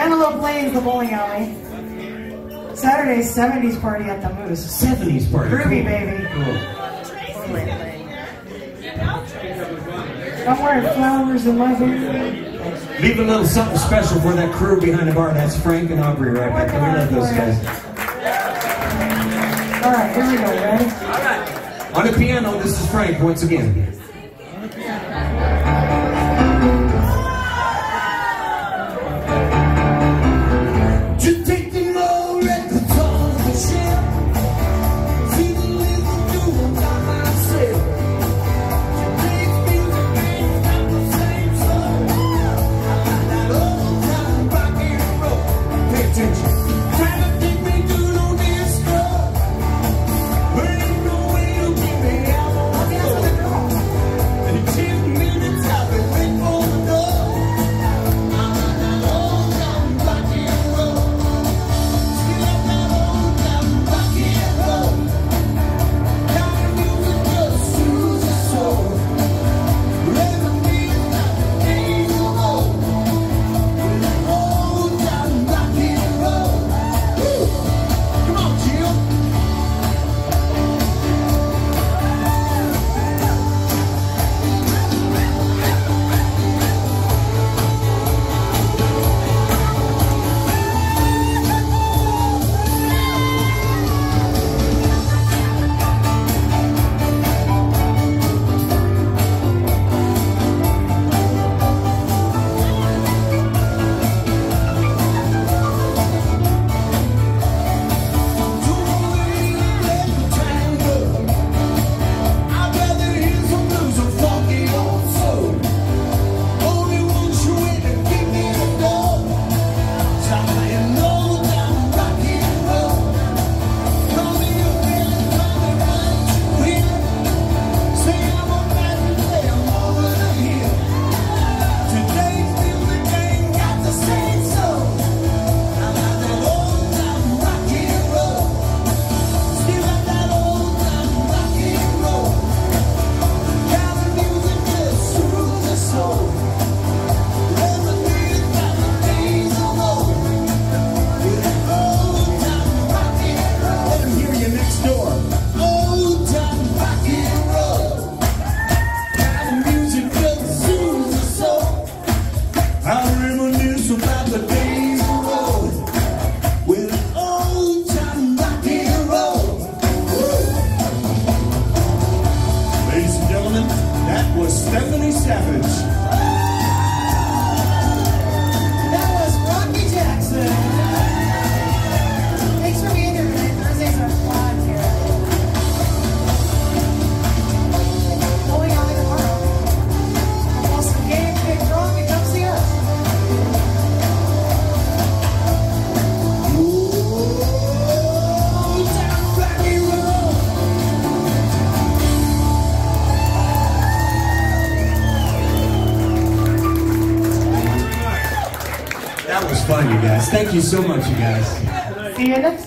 Antelope Lane's the bowling alley. Saturday, 70s party at the Moose. 70s party. Groovy, cool. baby. Cool. I'm wearing flowers in my hair. Leave a little something special for that crew behind the bar. That's Frank and Aubrey right back there. We love those guys. All right, here we go, ready? All right. On the piano, this is Frank once again. Thank you. was fun, you guys. Thank you so much, you guys. See you next time.